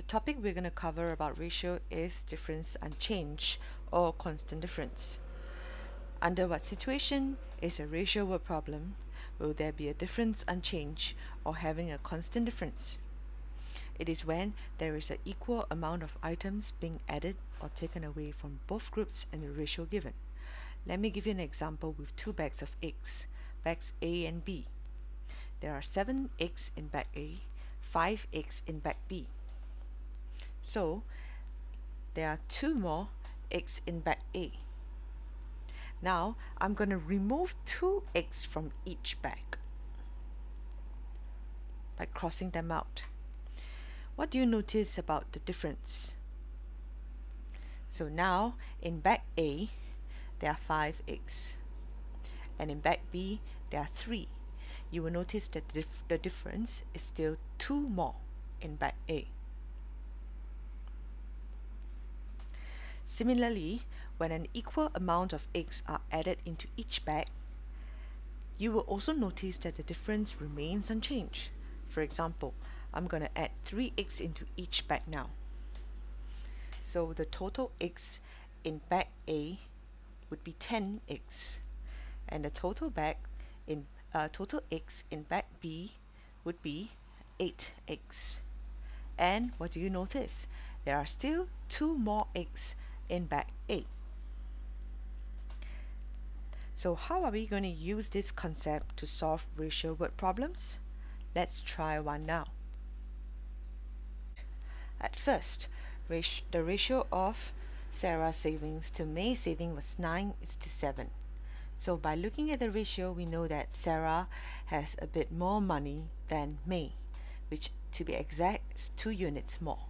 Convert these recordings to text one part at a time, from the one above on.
The topic we're going to cover about ratio is difference and change or constant difference. Under what situation is a ratio word problem? Will there be a difference and change or having a constant difference? It is when there is an equal amount of items being added or taken away from both groups in the ratio given. Let me give you an example with two bags of eggs, bags A and B. There are 7 eggs in bag A, 5 eggs in bag B. So there are two more eggs in bag A. Now I'm going to remove two eggs from each bag by crossing them out. What do you notice about the difference? So now in bag A there are 5 eggs and in bag B there are 3. You will notice that the, dif the difference is still 2 more in bag A. Similarly, when an equal amount of eggs are added into each bag, you will also notice that the difference remains unchanged. For example, I'm going to add 3 eggs into each bag now. So the total eggs in bag A would be 10 eggs and the total bag in uh, total eggs in bag B would be 8 eggs. And what do you notice? There are still two more eggs in bag A. So how are we going to use this concept to solve ratio word problems? Let's try one now. At first, the ratio of Sarah's savings to May's saving was 9 is to 7. So by looking at the ratio, we know that Sarah has a bit more money than May, which to be exact is 2 units more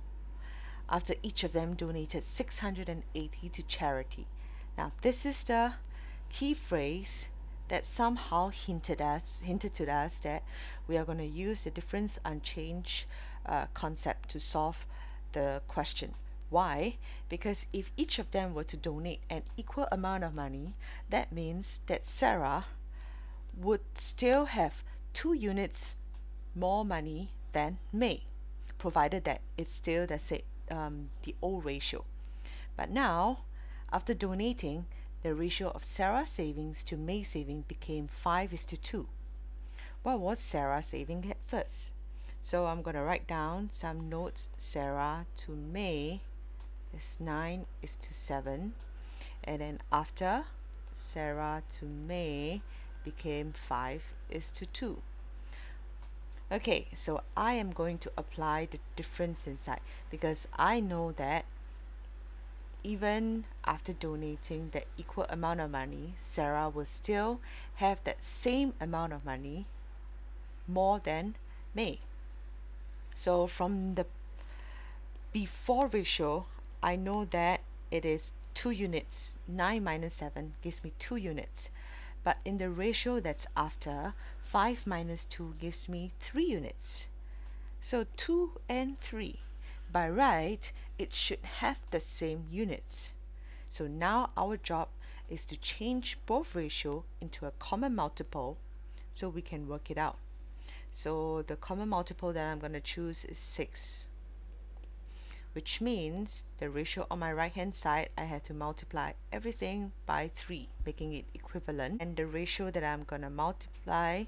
after each of them donated 680 to charity. Now this is the key phrase that somehow hinted us hinted to us that we are going to use the difference unchanged uh, concept to solve the question. Why? Because if each of them were to donate an equal amount of money, that means that Sarah would still have two units more money than May, provided that it's still the same um, the old ratio. But now, after donating, the ratio of Sarah's savings to May's saving became 5 is to 2. What was Sarah saving at first? So I'm going to write down some notes. Sarah to May is 9 is to 7. And then after, Sarah to May became 5 is to 2. Okay, so I am going to apply the difference inside because I know that even after donating the equal amount of money, Sarah will still have that same amount of money more than May. So from the before ratio, I know that it is 2 units. 9 minus 7 gives me 2 units. But in the ratio that's after, 5 minus 2 gives me 3 units. So 2 and 3. By right, it should have the same units. So now our job is to change both ratio into a common multiple so we can work it out. So the common multiple that I'm going to choose is 6 which means the ratio on my right hand side I have to multiply everything by 3 making it equivalent. And the ratio that I'm gonna multiply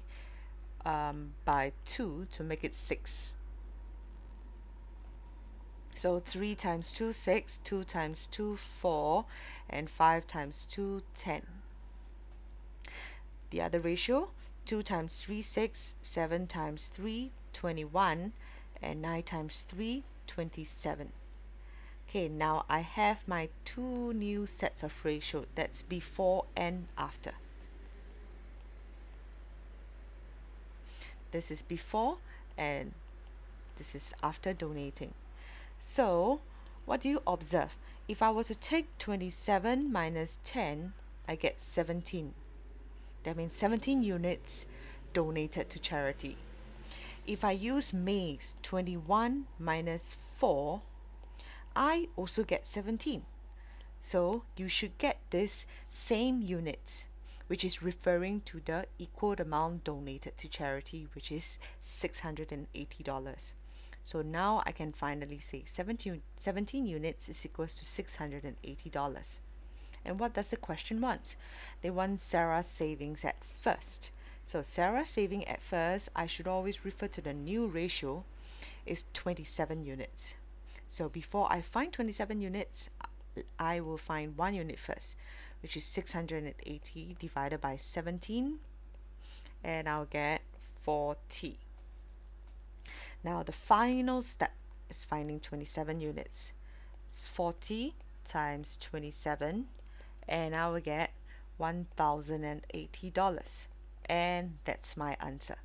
um, by 2 to make it 6 so 3 times 2 6 2 times 2 4 and 5 times 2 10 the other ratio 2 times 3 6 7 times 3 21 and 9 times 3 27 okay now I have my two new sets of ratio that's before and after. This is before and this is after donating. So what do you observe? If I were to take 27 minus 10 I get 17 that means 17 units donated to charity if I use May's 21 minus 4, I also get 17. So you should get this same unit, which is referring to the equal amount donated to charity, which is $680. So now I can finally say 17, 17 units is equals to $680. And what does the question want? They want Sarah's savings at first. So Sarah's saving at first, I should always refer to the new ratio is 27 units. So before I find 27 units, I will find one unit first, which is 680 divided by 17, and I'll get 40. Now the final step is finding 27 units. It's 40 times 27 and I will get $1,080 and that's my answer.